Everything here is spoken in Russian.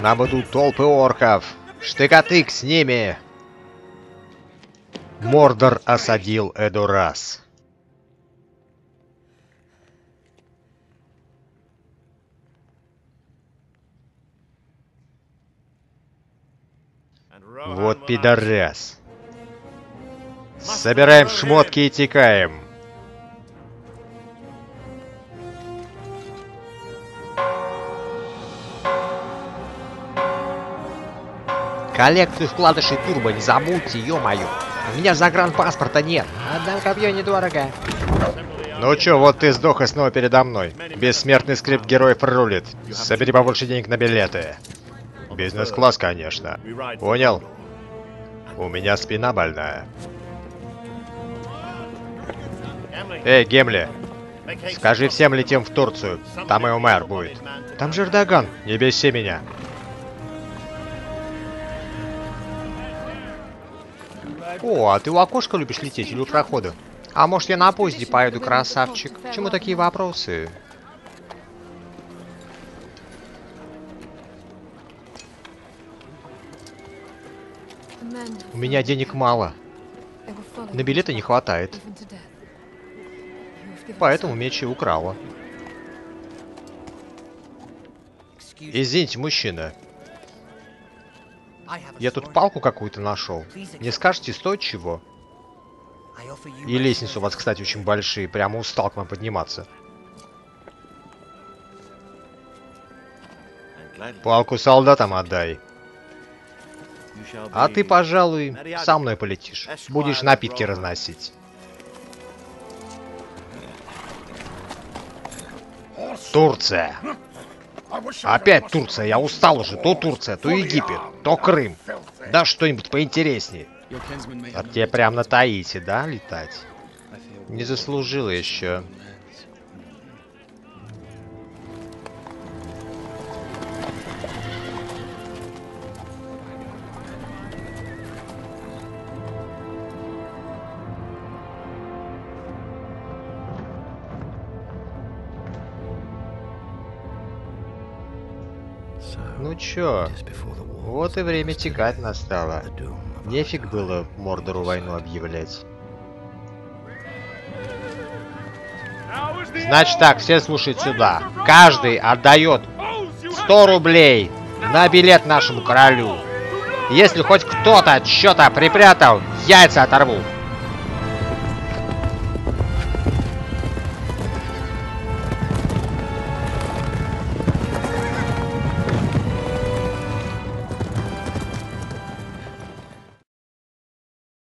Нам идут толпы орков. Штыкатык с ними. Мордор осадил Эдурас. Вот пидорас. Собираем шмотки и текаем. Коллекцию вкладышей турбо не забудьте, ё-моё. У меня загранпаспорта нет. Одна копье недорого. Ну чё, вот ты сдох и снова передо мной. Бессмертный скрипт героев рулит. Собери побольше денег на билеты. Бизнес-класс, конечно. Понял? У меня спина больная. Эй, Гемли, скажи всем летим в Турцию. Там и умер будет. Там же Эрдоган, не беси меня. О, а ты у окошка любишь лететь или у прохода? А может я на поезде поеду, красавчик? Чему такие вопросы? У меня денег мало. На билеты не хватает. Поэтому меч и украла. Извините, мужчина. Я тут палку какую-то нашел. Не скажете, стоит чего? И лестницы у вас, кстати, очень большие. Прямо устал к вам подниматься. Палку солдатам отдай. А ты, пожалуй, со мной полетишь. Будешь напитки разносить. Турция. Опять Турция, я устал уже. То Турция, то Египет, то Крым. Да что-нибудь поинтереснее. А тебе прям на Таити, да, летать? Не заслужил еще. Ну чё, вот и время текать настало. Нефиг было Мордору войну объявлять. Значит так, все слушают сюда. Каждый отдает 100 рублей на билет нашему королю. Если хоть кто-то что-то припрятал, яйца оторву.